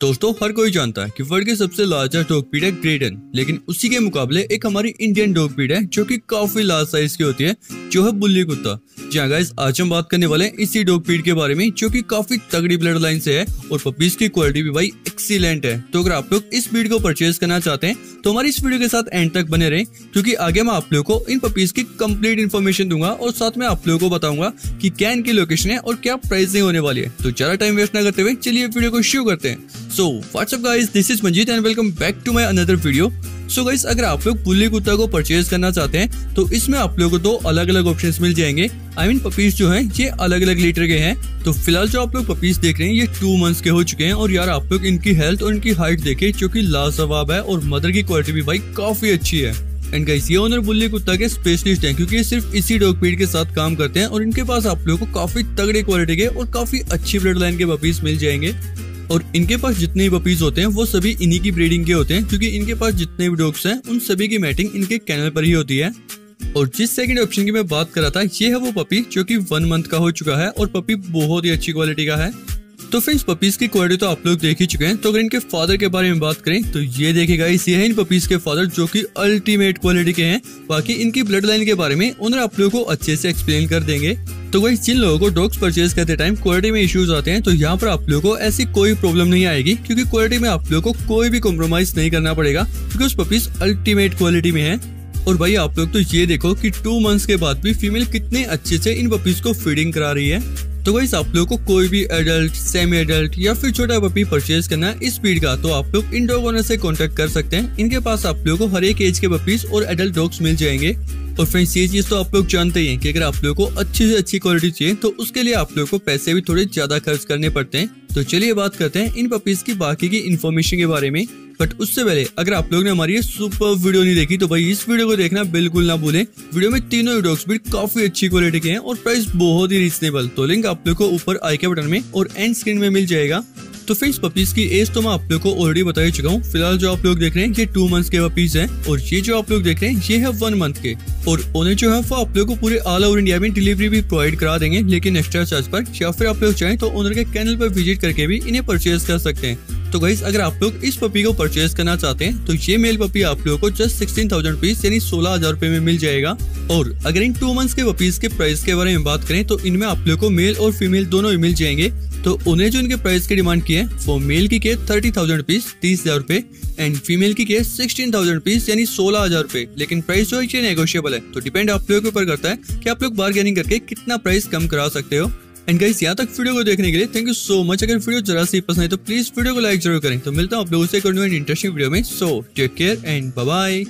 दोस्तों हर कोई जानता है कि वर्ल्ड की सबसे लार्जेस्ट डॉग ब्रीड है ग्रेडन लेकिन उसी के मुकाबले एक हमारी इंडियन डॉग ब्रीड है जो कि काफ़ी लार्ज साइज़ की होती है, जो है बुल्ली कुत्ता। जी हाँ आज हम बात करने वाले हैं इसी डॉग ब्रीड के बारे में, जो कि काफ़ी तगड़ी ब्लड लाइन से है और पपीज की क्वालिटी भी भाई एक्सीलेंट है। तो अगर आप लोग इस ब्रीड को परचेज करना चाहते हैं तो हमारी इस वीडियो के साथ एंड तक बने रहे, क्योंकि आगे मैं आप लोगों को इन पपीज की कंप्लीट इन्फॉर्मेशन दूँगा और साथ में आप लोगों को बताऊँगा की क्या इनकी लोकेशन है और क्या प्राइसिंग होने वाली है। तो ज़्यादा टाइम वेस्ट ना करते हुए चलिए वीडियो को शुरू करते हैं। So what's up guys this is Manjeet and welcome back to my another video so guys अगर आप लोग बुल्ली कुत्ता को परचेज करना चाहते हैं तो इसमें आप लोगों को दो अलग अलग ऑप्शन मिल जाएँगे। आई मीन पपीज जो हैं, ये अलग अलग लीटर के हैं। तो फ़िलहाल जो आप लोग पपीज देख रहे हैं, ये टू मंथ्स के हो चुके हैं और यार आप लोग इनकी हेल्थ और इनकी हाइट देखे, जो की लाजवाब है और मदर की क्वालिटी भी भाई काफ़ी अच्छी है। एंड गाइस ये ओनर बुल्ली कुत्ता के स्पेशलिस्ट हैं, क्योंकि ये सिर्फ़ इसी डॉग ब्रीड के साथ काम करते हैं और इनके पास आप लोगों को काफ़ी तगड़े क्वालिटी के और काफ़ी अच्छी ब्लड लाइन के पपीज मिल जाएँगे। और इनके पास जितने भी पपीज होते हैं, वो सभी इन्हीं की ब्रीडिंग के होते हैं, क्योंकि इनके पास जितने भी डॉग्स हैं, उन सभी की मैटिंग इनके कैनल पर ही होती है। और जिस सेकंड ऑप्शन की मैं बात कर रहा था, ये है वो पपी जो कि वन मंथ का हो चुका है, और पपी बहुत ही अच्छी क्वालिटी का है। तो फ्रेंड्स पपीज की क्वालिटी तो आप लोग देख ही चुके हैं। तो अगर इनके फादर के बारे में बात करें तो ये देखेगा इसे है इन पपीज के फादर जो कि अल्टीमेट क्वालिटी के हैं। बाकी इनकी ब्लड लाइन के बारे में उन्हें आप लोगों को अच्छे से एक्सप्लेन कर देंगे। तो वही जिन लोगों को डॉग्स परचेज करते टाइम क्वालिटी में इश्यूज़ आते हैं तो यहाँ पर आप लोगों को ऐसी कोई प्रॉब्लम नहीं आएगी, क्योंकि क्वालिटी में आप लोगों को कोई भी कॉम्प्रोमाइज नहीं करना पड़ेगा, क्योंकि उस पपीज अल्टीमेट क्वालिटी में है। और भाई, आप लोग तो ये देखो कि टू मंथ्स के बाद भी फीमेल कितने अच्छे से इन पपीज को फीडिंग करा रही है। तो वही आप लोग को कोई भी एडल्ट सेमी एडल्ट या फिर छोटा पपी परचेज करना है इस का तो आप लोग इन डॉग ओनर से कॉन्टेक्ट कर सकते हैं। इनके पास आप लोग को हर एक एज के पपीज और एडल्ट डॉग्स मिल जाएँगे। और फ्रेंड्स ये चीज़ तो आप लोग जानते ही हैं कि अगर आप लोगों को अच्छी से अच्छी क्वालिटी चाहिए तो उसके लिए आप लोगों को पैसे भी थोड़े ज़्यादा खर्च करने पड़ते हैं। तो चलिए बात करते हैं इन पपीज की बाकी की इन्फॉर्मेशन के बारे में। बट उससे पहले, अगर आप लोग ने हमारी ये सुपर वीडियो नहीं देखी तो भाई इस वीडियो को देखना बिल्कुल ना भूलें। वीडियो में तीनों डॉग्स भी काफ़ी अच्छी क्वालिटी के हैं और प्राइस बहुत ही रिजनेबल तो लिंक आप लोग को ऊपर आई के बटन में और एंड स्क्रीन में मिल जाएगा। तो फ्रेंड्स पपीज की एज तो मैं आप लोग को ऑलरेडी बता ही चुका हूँ। फ़िलहाल जो आप लोग देख रहे हैं, ये टू मंथ्स के पपीज हैं और ये जो आप लोग देख रहे हैं, ये है वन मंथ के। और उन्हें जो है, वो आप लोग को पूरे ऑल ओवर इंडिया में डिलीवरी भी प्रोवाइड करा देंगे, लेकिन एक्स्ट्रा चार्ज पर। या फिर आप लोग चाहें तो ओनर के कैनल पर विज़िट करके भी इन्हें परचेज कर सकते हैं। तो गाइस अगर आप लोग इस पपी को परचेज करना चाहते हैं तो ये मेल पपी आप लोगों को जस्ट सिक्सटीन थाउज़ेंड रुपीज़ यानी सोलह हज़ार रूपए में मिल जाएगा। और अगर इन टू मंथ्स के पपीज के प्राइस के बारे में बात करें तो इनमें आप लोगों को मेल और फीमेल दोनों ही मिल जाएँगे। तो उन्हें जो इनके प्राइस की डिमांड की है, वो मेल की के थर्टी थाउज़ेंड रुपीज़ तीस हज़ार रूपए एंड फीमेल की के सिक्सटीन थाउज़ेंड रुपीज़ यानी सोलह हज़ार रूपए। लेकिन प्राइस जो है, ये नेगोशियबल है। तो डिपेंड आप लोगों के ऊपर करता है कि आप लोग बार्गेनिंग करके कितना प्राइस कम करा सकते हो। एंड गाइस यहाँ तक वीडियो को देखने के लिए थैंक यू सो मच अगर वीडियो जरा सी पसंद है तो प्लीज़ वीडियो को लाइक ज़रूर करें। तो मिलता हूँ आप लोगों से इंटरेस्टिंग वीडियो में। So take care and bye